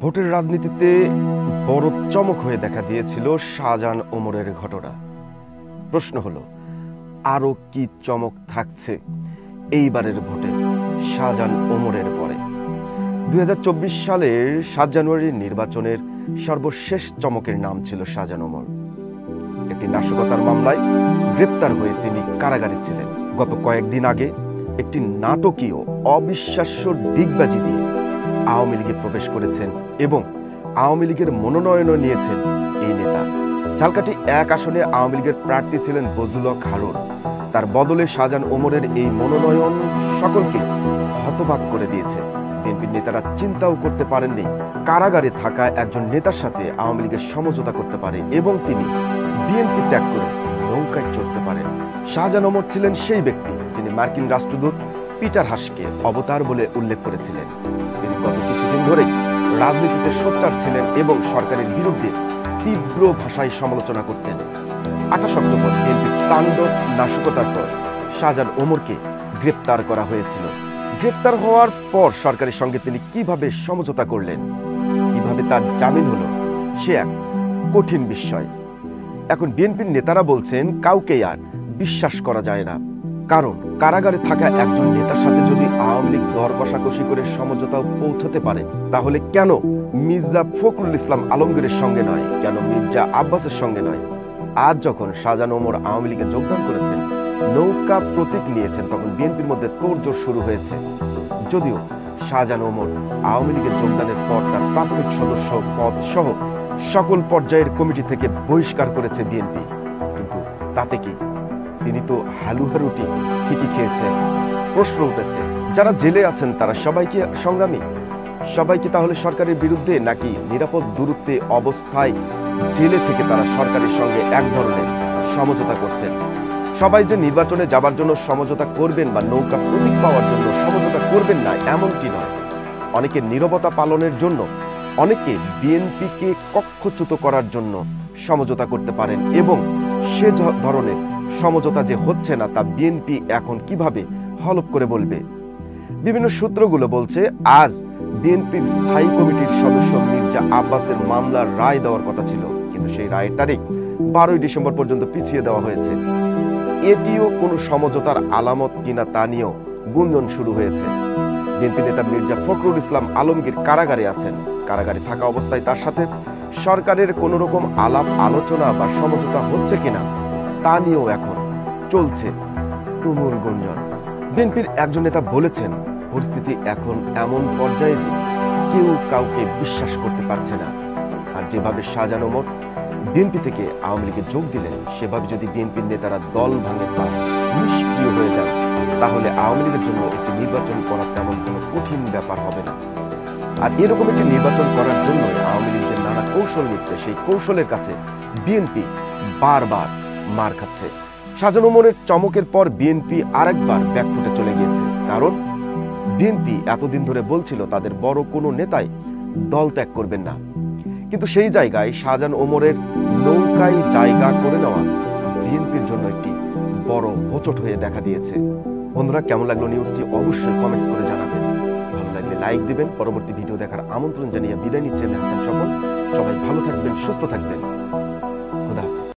ভোটের রাজনীতিতে বড় চমক হয়ে দেখা দিয়েছিল শাহজাহান ওমরের ঘটনা। প্রশ্ন হলো, আরও কি চমক থাকছে এইবারের ভোটে শাহজাহান ওমরের পরে? দুই হাজার চব্বিশ সালের সাত জানুয়ারির নির্বাচনের সর্বশেষ চমকের নাম ছিল শাহজাহান ওমর। একটি নাশকতার মামলায় গ্রেপ্তার হয়ে তিনি কারাগারে ছিলেন। গত কয়েকদিন আগে একটি নাটকীয় অবিশ্বাস্য ডিগবাজি দিয়ে আওয়ামী লীগে প্রবেশ করেছেন এবং আওয়ামী লীগের মনোনয়নও নিয়েছেন এই নেতা। ঝালকাঠি এক আসনে আওয়ামী লীগের প্রার্থী ছিলেন বজুল হারুন। তার বদলে শাহজাহান ওমরের এই মনোনয়ন সকলকে হতবাক করে দিয়েছে। বিএনপির নেতারা চিন্তাও করতে পারেননি কারাগারে থাকা একজন নেতার সাথে আওয়ামী লীগের সমঝোতা করতে পারে এবং তিনি বিএনপি ত্যাগ করে নৌকায় চড়তে পারেন। শাহজাহান ওমর ছিলেন সেই ব্যক্তি যিনি মার্কিন রাষ্ট্রদূত পিটার হাসকে অবতার বলে উল্লেখ করেছিলেন। ধরেই রাজনীতিতে সোচ্চার ছিলেন এবং সরকারের বিরুদ্ধে তীব্র ভাষায় সমালোচনা করতেন। আঠাশ অক্টোবর বিএনপির তাণ্ডব নাশকতার পর শাহজাহান ওমরকে গ্রেপ্তার করা হয়েছিল। গ্রেপ্তার হওয়ার পর সরকারের সঙ্গে তিনি কীভাবে সমঝোতা করলেন? কীভাবে তার জামিন হলো? সে এক কঠিন বিষয়। এখন বিএনপির নেতারা বলছেন কাউকে আর বিশ্বাস করা যায় না। কারণ কারাগারে থাকা একজন নেতার সাথে যদি আওয়ামী লীগ দর কষাকষি করে সমঝোতা পৌঁছতে পারে, তাহলে কেন মির্জা ফখরুল ইসলাম আলমগীরের সঙ্গে নয়? কেন মির্জা আব্বাসের সঙ্গে নয়? আজ যখন শাহজাহান ওমর আওয়ামী লীগে যোগদান করেছেন, নৌকা প্রতীক নিয়েছেন, তখন বিএনপির মধ্যে তোড়জোড় শুরু হয়েছে। যদিও শাহজাহান ওমর আওয়ামী লীগের যোগদানের পর তার প্রাথমিক সদস্য পদ সহ সকল পর্যায়ের কমিটি থেকে বহিষ্কার করেছে বিএনপি। কিন্তু তাতে কি তিনি তো হালুয়া রুটি ঠিকই খেয়েছেন প্রশ্ন উঠেছে, যারা জেলে আছেন তারা সবাইকে সংগ্রামী? সবাইকে তাহলে সরকারের বিরুদ্ধে নাকি নিরাপদ দূরত্বে অবস্থায় জেলে থেকে তারা সরকারের সঙ্গে এক ধরনের সমঝোতা করছেন? সবাই যে নির্বাচনে যাবার জন্য সমঝোতা করবেন বা নৌকা প্রতীক পাওয়ার জন্য সমঝোতা করবেন না, এমনটি নয়। অনেকে নীরবতা পালনের জন্য অনেকে বিএনপিকে কক্ষচ্যুত করার জন্য সমঝোতা করতে পারেন এবং সে ধরনের সমঝোতা যে হচ্ছে না তা বিএনপি এখন কীভাবে হলপ করে বলবে? বিভিন্ন সূত্রগুলো বলছে, আজ বিএনপির স্থায়ী কমিটির সদস্য মির্জা আব্বাসের মামলার রায় দেওয়ার কথা ছিল, কিন্তু সেই রায়ের তারিখ বারোই ডিসেম্বর পর্যন্ত পিছিয়ে দেওয়া হয়েছে। এটিও কোনো সমঝোতার আলামত কিনা তা নিয়েও গুঞ্জন শুরু হয়েছে। বিএনপি নেতা মির্জা ফখরুল ইসলাম আলমগীর কারাগারে আছেন। কারাগারে থাকা অবস্থায় তার সাথে সরকারের কোনো রকম আলাপ আলোচনা বা সমঝোতা হচ্ছে কিনা তা নিয়েও এখন চলছে তুমুল গুঞ্জন। বিএনপির একজন নেতা বলেছেন, পরিস্থিতি এখন এমন পর্যায়ে যে কেউ কাউকে বিশ্বাস করতে পারছে না। আর যেভাবে শাহজাহান ওমর বিএনপি থেকে আওয়ামী লীগে যোগ দিলেন, সেভাবে যদি বিএনপির নেতারা দল ভাঙে বা নিষ্ক্রিয় হয়ে যান, তাহলে আওয়ামী লীগের জন্য একটি নির্বাচন করা তেমন কোনো কঠিন ব্যাপার হবে না। আর এরকম একটি নির্বাচন করার জন্য আওয়ামী লীগের নানা কৌশল নিচ্ছে, সেই কৌশলের কাছে বিএনপি বারবার মার খাচ্ছে। শাহজাহান ওমরের চমকের পর বিএনপি আরেকবার ব্যাকফুটে চলে গিয়েছে। কারণ বিএনপি এতদিন ধরে বলছিল, তাদের বড় কোনো নেতাই দল ত্যাগ করবেন না। কিন্তু সেই জায়গায় শাহজাহান ওমরের নৌকায় জায়গা করে নেওয়া বিএনপির জন্য একটি বড় হোচট হয়ে দেখা দিয়েছে। বন্ধুরা, কেমন লাগল নিউজটি অবশ্যই কমেন্টস করে জানাবেন। ভালো লাগলে লাইক দিবেন। পরবর্তী ভিডিও দেখার আমন্ত্রণ জানিয়ে বিদায় নিচ্ছেন হাসান স্বপন। সবাই ভালো থাকবেন, সুস্থ থাকবেন।